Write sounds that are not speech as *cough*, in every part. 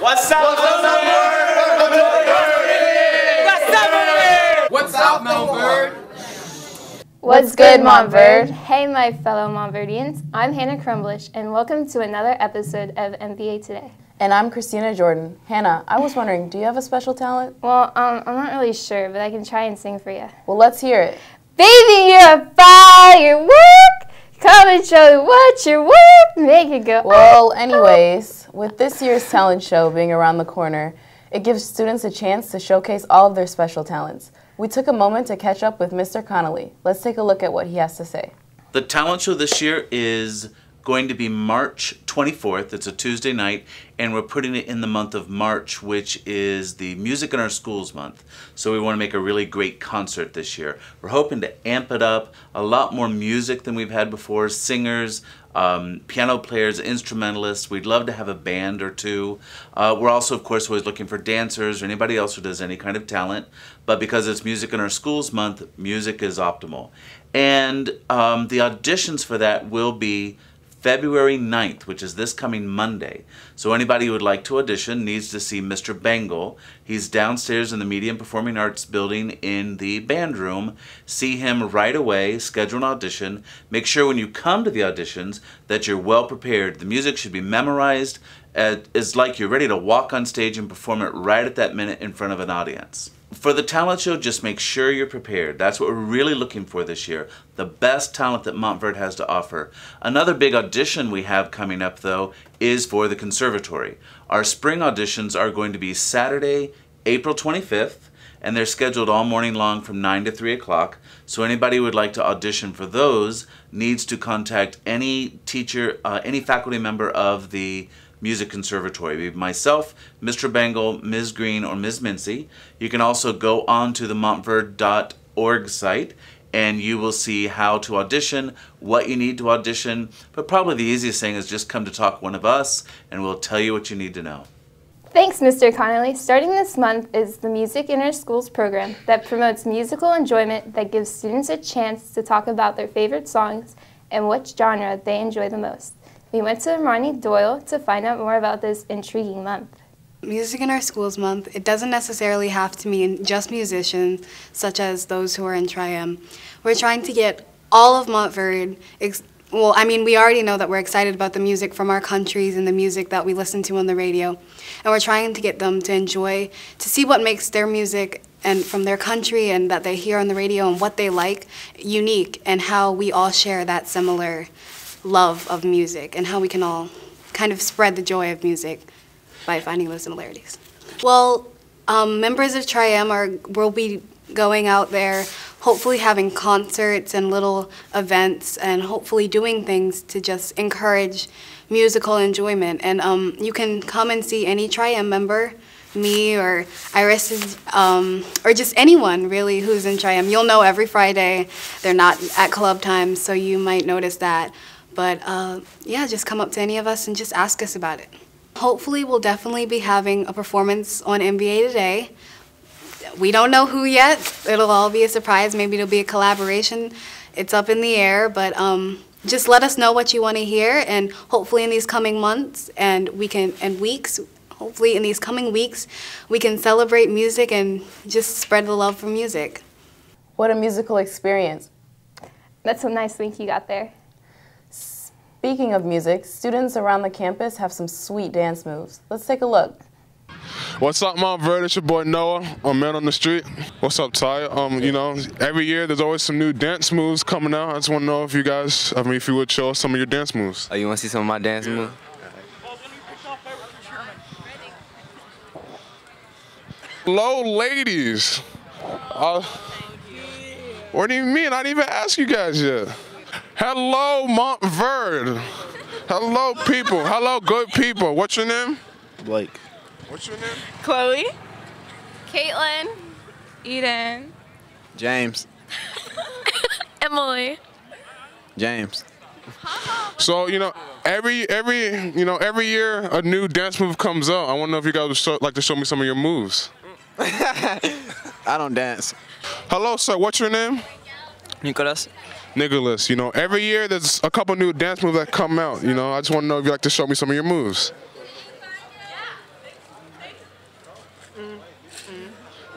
What's up, What's up, Montverde? What's up, Melbourne? What's good, Montverde? Hey, my fellow Montverdians. I'm Hannah Crumblish, and welcome to another episode of MVA Today. And I'm Christina Jordan. Hannah, I was wondering, do you have a special talent? Well, um, I'm not really sure, but I can try and sing for you. Well, let's hear it. Baby, you're a firework. Come and show what you're worth. Make it go. Well, anyways, with this year's talent show being around the corner, it gives students a chance to showcase all of their special talents. We took a moment to catch up with Mr. Connolly. Let's take a look at what he has to say. The talent show this year is going to be March 24th. It's a Tuesday night, and we're putting it in the month of March, which is the Music in Our Schools month. So we want to make a really great concert this year. We're hoping to amp it up, a lot more music than we've had before, singers, um, piano players, instrumentalists. We'd love to have a band or two. Uh, we're also, of course, always looking for dancers or anybody else who does any kind of talent. But because it's Music in Our Schools month, music is optimal. And um, the auditions for that will be February 9th, which is this coming Monday. So anybody who would like to audition needs to see Mr. Bengal. He's downstairs in the Media and Performing Arts building in the band room. See him right away, schedule an audition. Make sure when you come to the auditions that you're well prepared. The music should be memorized. Uh, it's like you're ready to walk on stage and perform it right at that minute in front of an audience for the talent show, just make sure you're prepared. That's what we're really looking for this year. The best talent that Montverde has to offer. Another big audition we have coming up, though, is for the conservatory. Our spring auditions are going to be Saturday, April 25th, and they're scheduled all morning long from 9 to 3 o'clock. So anybody who would like to audition for those needs to contact any teacher, uh, any faculty member of the Music Conservatory. Myself, Mr. Bengal, Ms. Green, or Ms. Mincy. You can also go on to the montverde.org site and you will see how to audition, what you need to audition, but probably the easiest thing is just come to talk one of us and we'll tell you what you need to know. Thanks, Mr. Connolly. Starting this month is the Music in Our Schools program that promotes musical enjoyment that gives students a chance to talk about their favorite songs and which genre they enjoy the most. We went to Marnie Doyle to find out more about this intriguing month. Music in Our Schools Month, it doesn't necessarily have to mean just musicians, such as those who are in Tri-M. We're trying to get all of Montverde, well, I mean, we already know that we're excited about the music from our countries and the music that we listen to on the radio. And we're trying to get them to enjoy, to see what makes their music and from their country and that they hear on the radio and what they like unique and how we all share that similar love of music and how we can all kind of spread the joy of music by finding those similarities. Well, um, members of Tri-M are will be going out there, hopefully having concerts and little events, and hopefully doing things to just encourage musical enjoyment. And um, you can come and see any Tri-M member, me or Iris, um, or just anyone really who's in Tri-M. You'll know every Friday they're not at club time, so you might notice that. But uh, yeah, just come up to any of us and just ask us about it. Hopefully, we'll definitely be having a performance on MVA today. We don't know who yet. It'll all be a surprise. Maybe it'll be a collaboration. It's up in the air, but um, just let us know what you want to hear, and hopefully in these coming months and we can and weeks, hopefully in these coming weeks, we can celebrate music and just spread the love for music. What a musical experience! That's a nice link you got there. Speaking of music, students around the campus have some sweet dance moves. Let's take a look. What's up, Montverde? It's your boy Noah on Man on the Street. What's up, Ty? Um, you know, every year there's always some new dance moves coming out. I just want to know if you guys, I mean, if you would show us some of your dance moves. Oh, you want to see some of my dance yeah. moves? Hello, ladies. Uh, what do you mean? I didn't even ask you guys yet. Hello, Montverde. Hello, people. Hello, good people. What's your name? Blake. What's your name? Chloe. Caitlin. Eden. James. *laughs* Emily. James. So you know, every every you know every year a new dance move comes out. I want to know if you guys would show, like to show me some of your moves. *laughs* I don't dance. Hello, sir. What's your name? Nicholas. Nicholas, you know, every year there's a couple new dance moves that come out. You know, I just want to know if you like to show me some of your moves.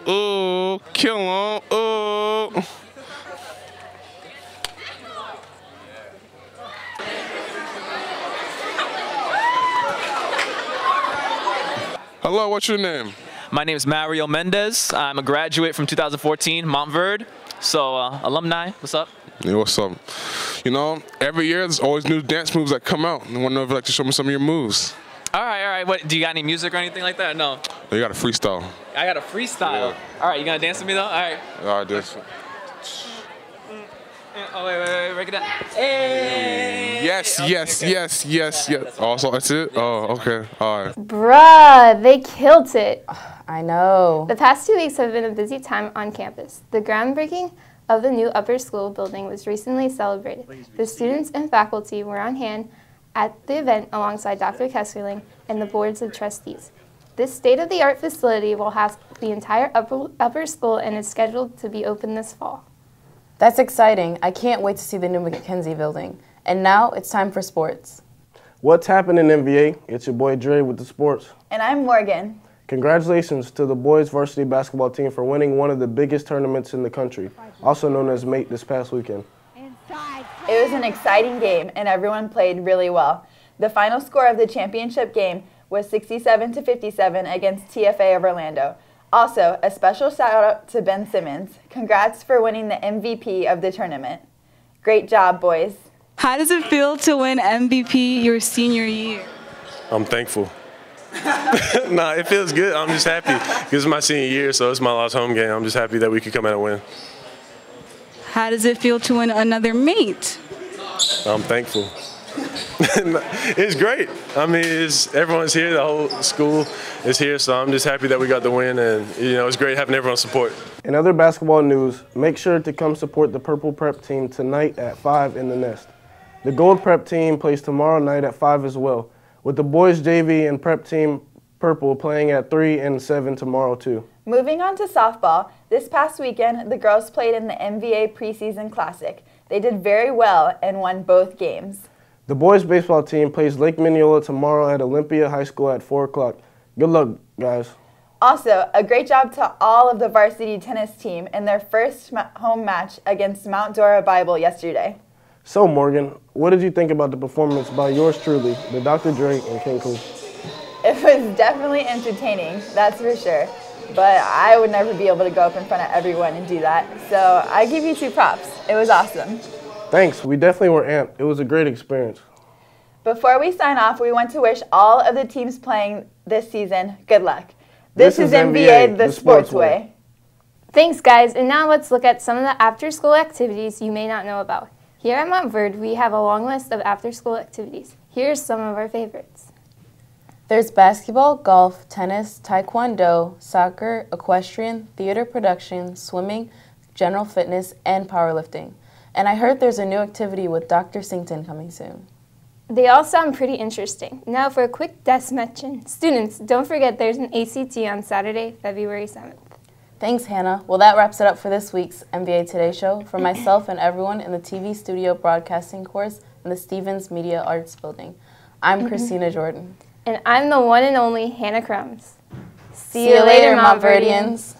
Ooh, kill him. Ooh. Hello, what's your name? My name is Mario Mendez. I'm a graduate from 2014, Montverde. So, uh, alumni, what's up? Yeah, what's up? You know, every year there's always new dance moves that come out. I want to know if you'd like to show me some of your moves. All right, all right. What, do you got any music or anything like that? No. You got a freestyle. I got a freestyle. Yeah. All right, you gonna dance with me though? All right. All right, this. Oh, wait, wait, wait, break it down. Hey! Yes, Okay, yes, okay. yes, yes, yes. Also, that's it? Oh, okay. All right. Bruh, they killed it. I know. The past two weeks have been a busy time on campus. The groundbreaking of the new upper school building was recently celebrated. The students and faculty were on hand at the event alongside Dr. Kesselring and the boards of trustees. This state-of-the-art facility will house the entire upper, upper school and is scheduled to be open this fall. That's exciting. I can't wait to see the new Mackenzie building. And now it's time for sports. What's happening, MVA? It's your boy Dre with the sports. And I'm Morgan. Congratulations to the boys varsity basketball team for winning one of the biggest tournaments in the country, also known as MATE this past weekend. It was an exciting game and everyone played really well. The final score of the championship game was 67 to 57 against TFA of Orlando. Also, a special shout out to Ben Simmons. Congrats for winning the MVP of the tournament. Great job, boys. How does it feel to win MVP your senior year? I'm thankful. *laughs* nah, it feels good. I'm just happy. This is my senior year, so it's my last home game. I'm just happy that we could come out and win. How does it feel to win another mate? I'm thankful. *laughs* it's great. I mean, it's, everyone's here. The whole school is here, so I'm just happy that we got the win, and you know, it's great having everyone's support. In other basketball news, make sure to come support the Purple Prep team tonight at 5 in the Nest. The Gold Prep team plays tomorrow night at 5 as well, with the boys JV and Prep team Purple playing at 3 and 7 tomorrow too. Moving on to softball, this past weekend the girls played in the MVA preseason classic. They did very well and won both games. The boys baseball team plays Lake Minneola tomorrow at Olympia High School at 4 o'clock. Good luck, guys. Also, a great job to all of the varsity tennis team in their first home match against Mount Dora Bible yesterday. So, Morgan, what did you think about the performance by yours truly, the Dr. Dre and King Cool? It was definitely entertaining, that's for sure. But I would never be able to go up in front of everyone and do that. So I give you two props. It was awesome. Thanks, we definitely were amped. It was a great experience. Before we sign off, we want to wish all of the teams playing this season good luck. This, is MVA, the, sports way. Thanks, guys. And now let's look at some of the after-school activities you may not know about. Here at Montverde, we have a long list of after-school activities. Here's some of our favorites. There's basketball, golf, tennis, taekwondo, soccer, equestrian, theater production, swimming, general fitness, and powerlifting. And I heard there's a new activity with Dr. Sington coming soon. They all sound pretty interesting. Now for a quick desk mention. Students, don't forget there's an ACT on Saturday, February 7th. Thanks, Hannah. Well, that wraps it up for this week's MVA Today show. For *clears throat* myself and everyone in the TV studio broadcasting course in the Stevens Media Arts Building, I'm mm-hmm. Christina Jordan. And I'm the one and only Hannah Crumbs. See you later, Montverdians.